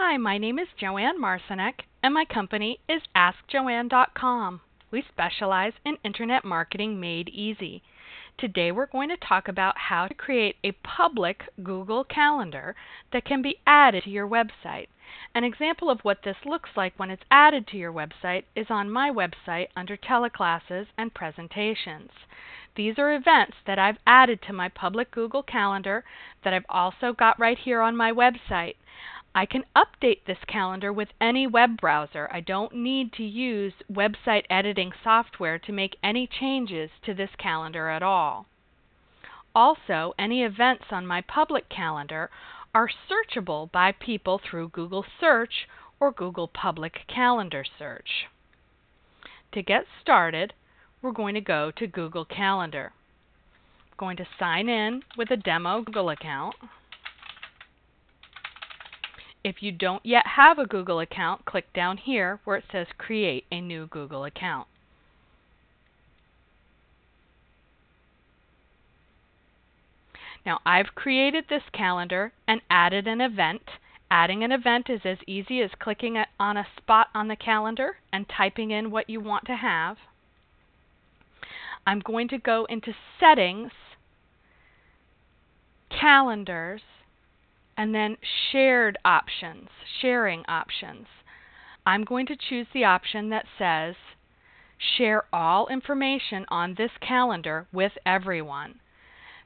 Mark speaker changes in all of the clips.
Speaker 1: Hi, my name is Joanne Marcinek, and my company is AskJoanne.com. We specialize in Internet marketing made easy. Today we're going to talk about how to create a public Google Calendar that can be added to your website. An example of what this looks like when it's added to your website is on my website under Teleclasses and Presentations. These are events that I've added to my public Google Calendar that I've also got right here on my website. I can update this calendar with any web browser. I don't need to use website editing software to make any changes to this calendar at all. Also, any events on my public calendar are searchable by people through Google Search or Google Public Calendar Search. To get started, we're going to go to Google Calendar. I'm going to sign in with a demo Google account. If you don't yet have a Google account, click down here where it says Create a new Google account. Now I've created this calendar and added an event. Adding an event is as easy as clicking on a spot on the calendar and typing in what you want to have. I'm going to go into Settings, Calendars, and then shared options, sharing options. I'm going to choose the option that says share all information on this calendar with everyone.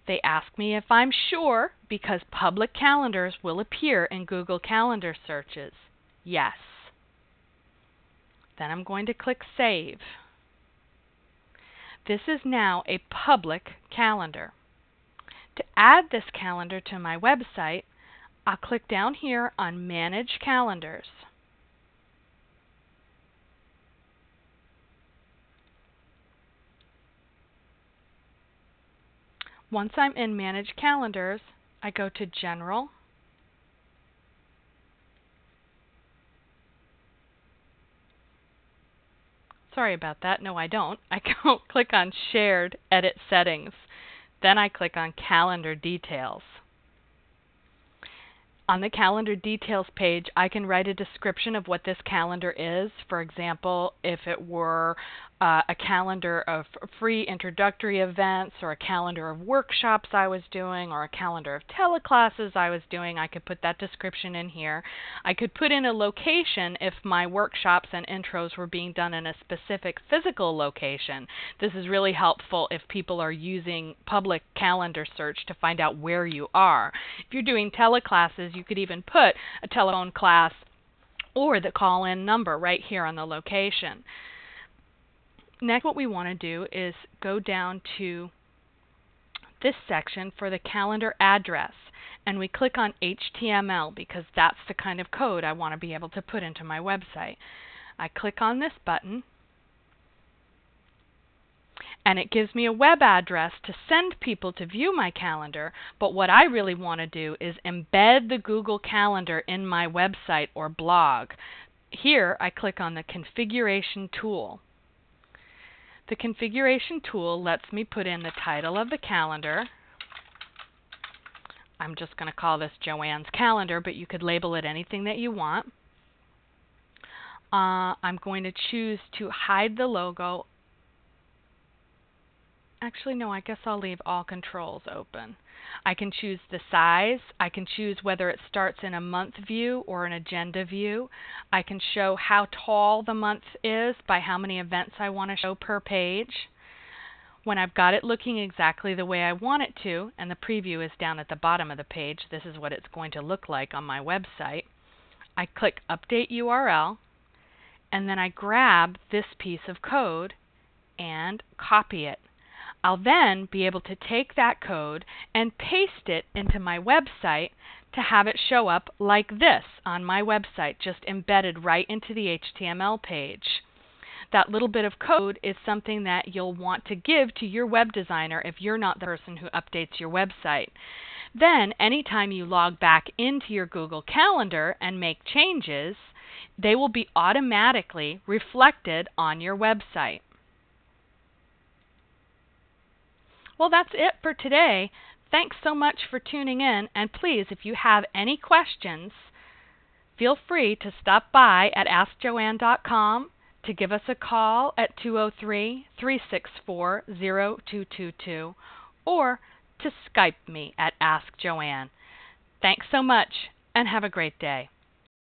Speaker 1: They ask me if I'm sure because public calendars will appear in Google Calendar searches. Yes. Then I'm going to click Save. This is now a public calendar. To add this calendar to my website, I'll click down here on Manage Calendars. Once I'm in Manage Calendars, I go to General, Sorry about that. No, I don't. I go click on Shared Edit Settings. Then I click on Calendar Details. On the calendar details page, I can write a description of what this calendar is. For example, if it were uh, a calendar of free introductory events or a calendar of workshops I was doing or a calendar of teleclasses I was doing, I could put that description in here. I could put in a location if my workshops and intros were being done in a specific physical location. This is really helpful if people are using public calendar search to find out where you are. If you're doing teleclasses, you could even put a telephone class or the call in number right here on the location. Next, what we want to do is go down to this section for the calendar address and we click on HTML because that's the kind of code I want to be able to put into my website. I click on this button and it gives me a web address to send people to view my calendar, but what I really want to do is embed the Google Calendar in my website or blog. Here I click on the configuration tool. The configuration tool lets me put in the title of the calendar. I'm just going to call this Joanne's calendar, but you could label it anything that you want. Uh, I'm going to choose to hide the logo. Actually, no, I guess I'll leave all controls open. I can choose the size. I can choose whether it starts in a month view or an agenda view. I can show how tall the month is by how many events I want to show per page. When I've got it looking exactly the way I want it to, and the preview is down at the bottom of the page, this is what it's going to look like on my website. I click Update URL, and then I grab this piece of code and copy it. I'll then be able to take that code and paste it into my website to have it show up like this on my website, just embedded right into the HTML page. That little bit of code is something that you'll want to give to your web designer if you're not the person who updates your website. Then, anytime you log back into your Google Calendar and make changes, they will be automatically reflected on your website. Well, that's it for today. Thanks so much for tuning in, and please, if you have any questions, feel free to stop by at AskJoanne.com to give us a call at 203 364 0222 or to Skype me at Ask Joanne. Thanks so much and have a great day.